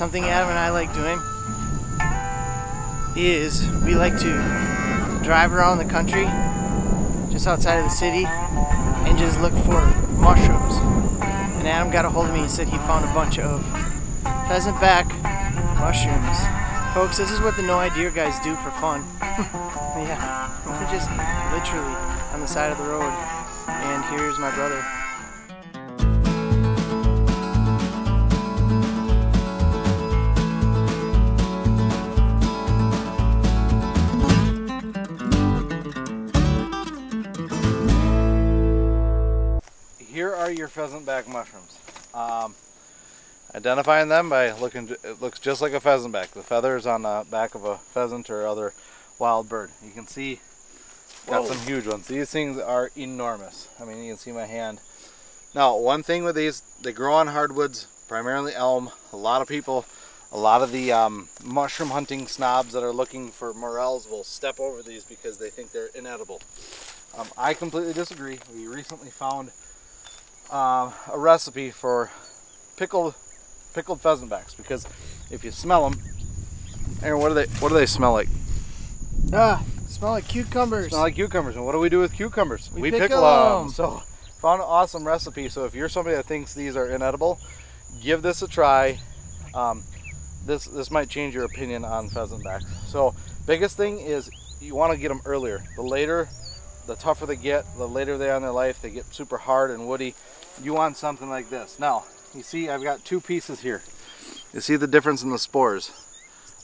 something Adam and I like doing is we like to drive around the country just outside of the city and just look for mushrooms. And Adam got a hold of me and said he found a bunch of pheasant back mushrooms. Folks, this is what the No Eye Deer guys do for fun. yeah, we're just literally on the side of the road. And here's my brother. Are your pheasant back mushrooms. Um, identifying them by looking, it looks just like a pheasant back. The feathers on the back of a pheasant or other wild bird. You can see, got Whoa. some huge ones. These things are enormous. I mean, you can see my hand. Now, one thing with these, they grow on hardwoods, primarily elm. A lot of people, a lot of the um, mushroom hunting snobs that are looking for morels will step over these because they think they're inedible. Um, I completely disagree. We recently found uh, a recipe for pickled pickled pheasant backs because if you smell them, Aaron, what do they what do they smell like? Ah, smell like cucumbers. Smell like cucumbers. And what do we do with cucumbers? We pickle, them. So found an awesome recipe. So if you're somebody that thinks these are inedible, give this a try. Um, this this might change your opinion on pheasant backs. So biggest thing is you want to get them earlier. The later, the tougher they get. The later they are in their life, they get super hard and woody. You want something like this. Now you see I've got two pieces here. You see the difference in the spores.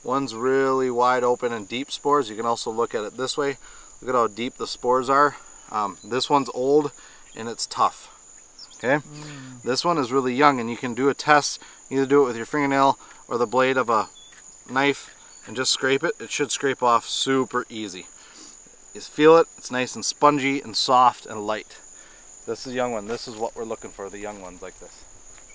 One's really wide open and deep spores. You can also look at it this way. Look at how deep the spores are. Um, this one's old and it's tough. Okay? This one is really young and you can do a test. Either do it with your fingernail or the blade of a knife and just scrape it. It should scrape off super easy. Feel it. It's nice and spongy and soft and light. This is young one. This is what we're looking for, the young ones like this.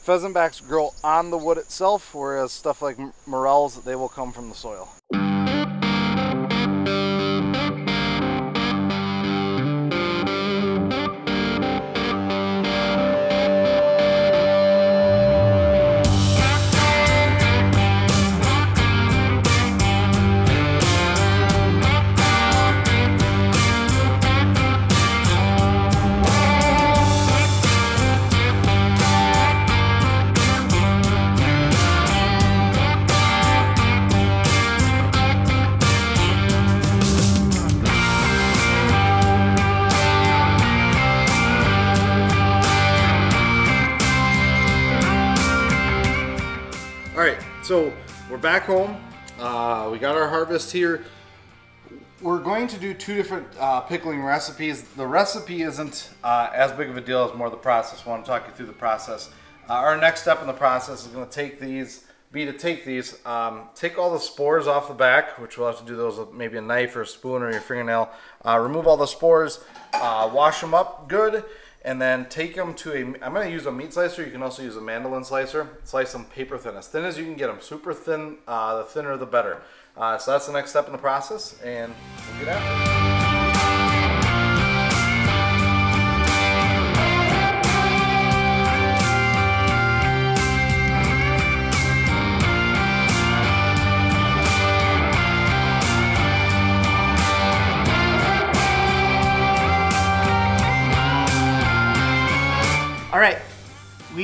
Pheasant backs grow on the wood itself, whereas stuff like morels, they will come from the soil. So we're back home. Uh, we got our harvest here. We're going to do two different uh, pickling recipes. The recipe isn't uh, as big of a deal as more the process. I want to talk you through the process. Uh, our next step in the process is going to take these, be to take these, um, take all the spores off the back, which we'll have to do those with maybe a knife or a spoon or your fingernail. Uh, remove all the spores, uh, wash them up good, and then take them to a. I'm going to use a meat slicer. You can also use a mandolin slicer. Slice them paper thin, as thin as you can get them. Super thin. Uh, the thinner, the better. Uh, so that's the next step in the process, and we'll get after it.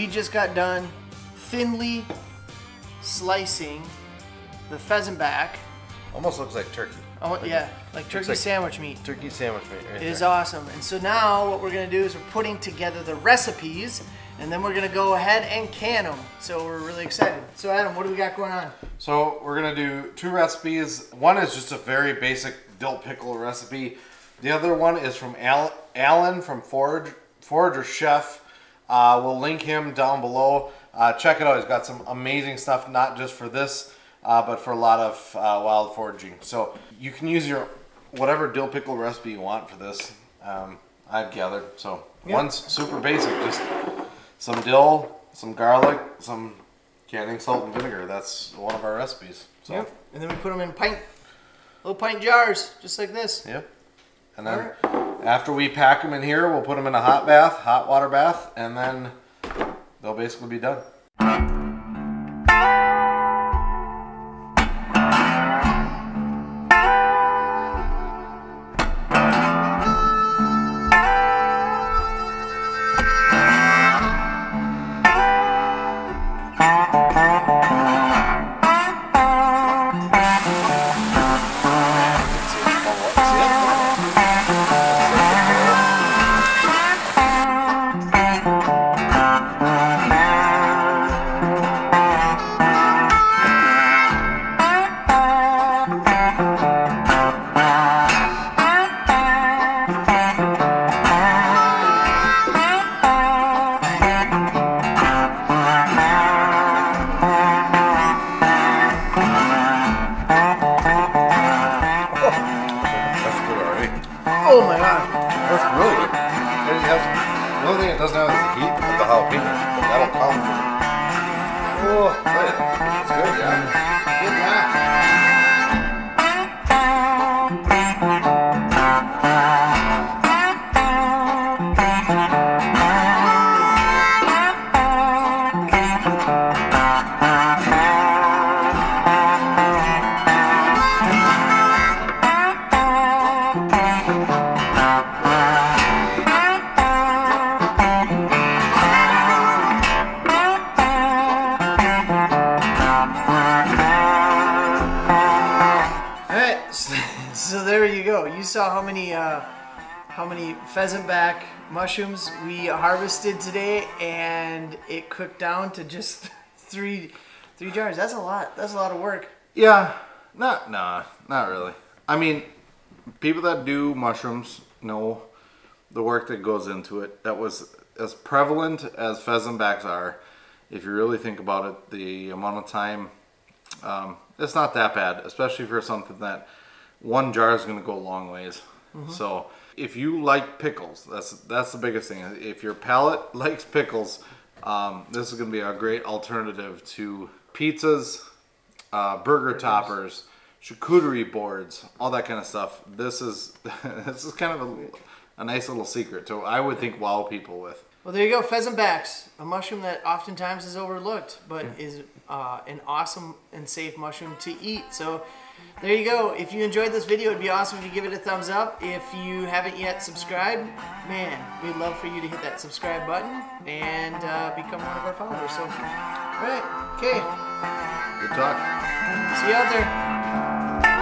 Just got done thinly slicing the pheasant back. Almost looks like turkey. Oh yeah, like turkey like- sandwich meat. Turkey sandwich meat. Right It is awesome. And so now what we're gonna do is we're putting together the recipes and then we're gonna go ahead and can them. So we're really excited. So Adam, what do we got going on? So we're gonna do two recipes. One is just a very basic dill pickle recipe. The other one is from Al- Alan from Forage Forager Chef. Uh, we'll link him down below. Uh, check it out. He's got some amazing stuff, not just for this, uh, but for a lot of uh, wild foraging. So you can use your whatever dill pickle recipe you want for this. Um, I've gathered. So one's super basic, just some dill, some garlic, some canning salt and vinegar. That's one of our recipes. So Yep. And then we put them in pint, little pint jars, just like this. Yep. And then after we pack them in here, we'll put them in a hot bath, hot water bath, and then they'll basically be done. That's really good. The only thing it doesn't have is the heat of the jalapeno, but that'll come. Oh, yeah. It's good, yeah. Good, yeah. How many pheasant back mushrooms we harvested today, and it cooked down to just three three jars. That's a lot. That's a lot of work. Yeah, not nah, not really. I mean, people that do mushrooms know the work that goes into it. That was as prevalent as pheasant backs are. If you really think about it, the amount of time, um, it's not that bad, especially for something that one jar is going to go a long ways. So if you like pickles, that's that's the biggest thing. If your palate likes pickles, um, this is going to be a great alternative to pizzas, uh, burger toppers, charcuterie boards, all that kind of stuff. This is this is kind of a, a nice little secret to I would think wow people with. Well, there you go, pheasant backs, a mushroom that oftentimes is overlooked, but is uh, an awesome and safe mushroom to eat. So, there you go. If you enjoyed this video, it'd be awesome if you give it a thumbs up. If you haven't yet subscribed, man, we'd love for you to hit that subscribe button and uh, become one of our followers. So, all right, okay, Good talk. see you out there.